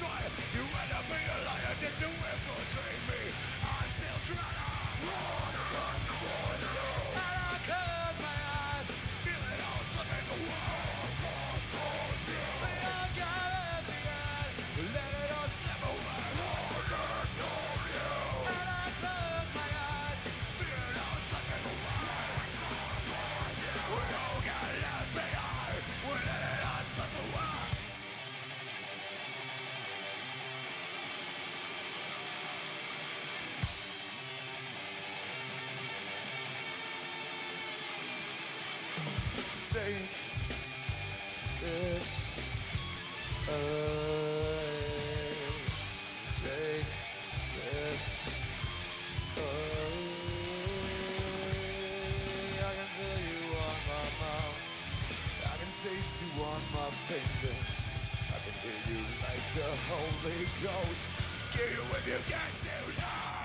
try. You end up being a liar. Did you infiltrate me? I'm still trying to run, run, run. Take this away. Take this away. I can feel you on my mouth. I can taste you on my fingers. I can hear you like the Holy Ghost. Get you if you get to know. A tiger